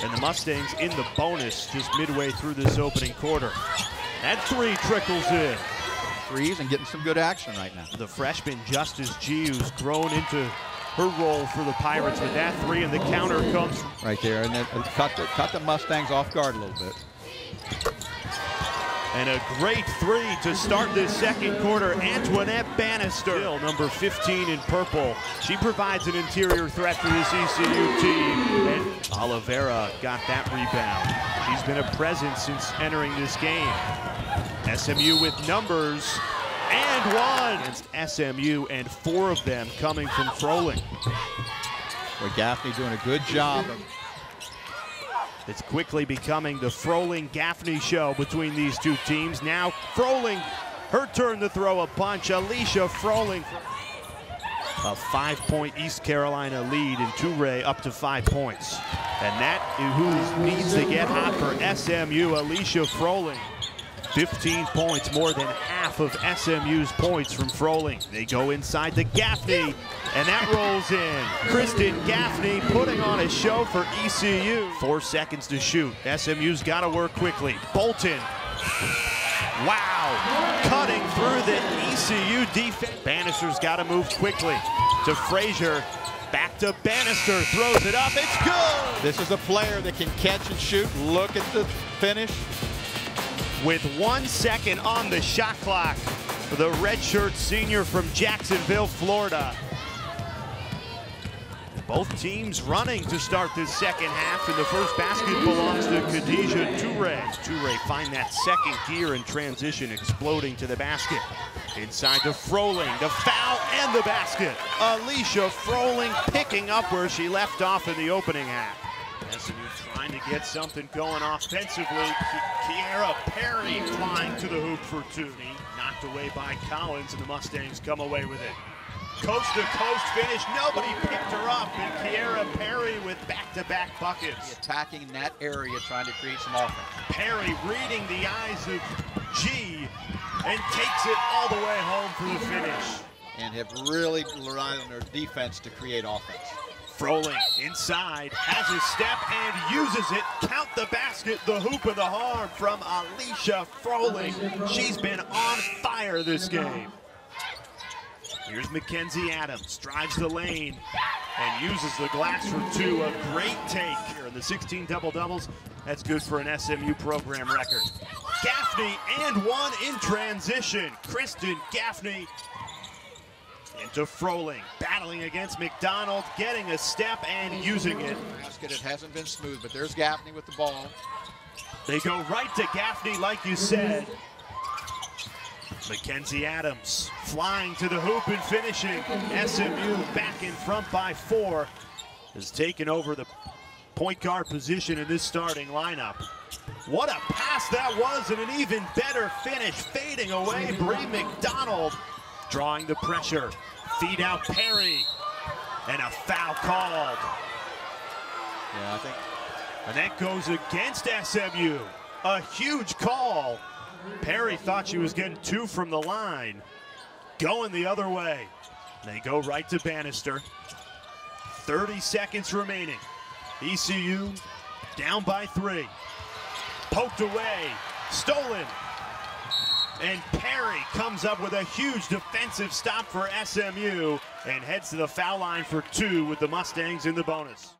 And the Mustangs in the bonus just midway through this opening quarter. That three trickles in. Threes and getting some good action right now. The freshman Justice G, who's grown into her role for the Pirates with that three, and the counter comes right there, and then uh, cut the, cut the Mustangs off guard a little bit. And a great three to start this second quarter. Antoinette Bannister, Still number 15 in purple. She provides an interior threat for this ECU team. And Oliveira got that rebound. She's been a presence since entering this game. SMU with numbers and one against SMU, and four of them coming from Froling. Boy, Gaffney doing a good job of it's quickly becoming the Froling Gaffney show between these two teams. Now Froling, her turn to throw a punch. Alicia Froling. A five-point East Carolina lead in Toure up to five points. And that who needs to get hot for SMU, Alicia Froling. 15 points, more than half of SMU's points from Froling. They go inside the Gaffney, and that rolls in. Kristen Gaffney putting on a show for ECU. Four seconds to shoot. SMU's got to work quickly. Bolton. Wow, cutting through the ECU defense. Bannister's got to move quickly to Frazier. Back to Bannister, throws it up, it's good! This is a player that can catch and shoot. Look at the finish with one second on the shot clock. For the redshirt senior from Jacksonville, Florida. Both teams running to start this second half, and the first basket belongs to Khadijah Toure. Toure find that second gear in transition, exploding to the basket. Inside to Froling, the foul and the basket. Alicia Froling picking up where she left off in the opening half. SMU trying to get something going offensively. Kiera Perry flying to the hoop for two. Knocked away by Collins, and the Mustangs come away with it. Coast to coast finish. Nobody picked her up, and Kiera Perry with back-to-back -back buckets. Attacking that area, trying to create some offense. Perry reading the eyes of G and takes it all the way home for the finish. And have really relied on their defense to create offense. Froling inside, has a step and uses it. Count the basket, the hoop of the harm from Alicia Froling. She's been on fire this game. Here's Mackenzie Adams, drives the lane and uses the glass for two. A great take here in the 16 double-doubles. That's good for an SMU program record. Gaffney and one in transition. Kristen Gaffney into Froling, battling against McDonald, getting a step and using it. Basket, it hasn't been smooth, but there's Gaffney with the ball. They go right to Gaffney, like you said. Mackenzie Adams flying to the hoop and finishing. SMU back in front by four has taken over the point guard position in this starting lineup. What a pass that was and an even better finish. Fading away, Bree McDonald drawing the pressure. Feed out Perry. And a foul called. Yeah, I think. And that goes against SMU. A huge call. Perry thought she was getting two from the line. Going the other way. They go right to Bannister. 30 seconds remaining. ECU down by three. Poked away. Stolen. And Perry comes up with a huge defensive stop for SMU and heads to the foul line for two with the Mustangs in the bonus.